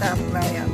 咋不呀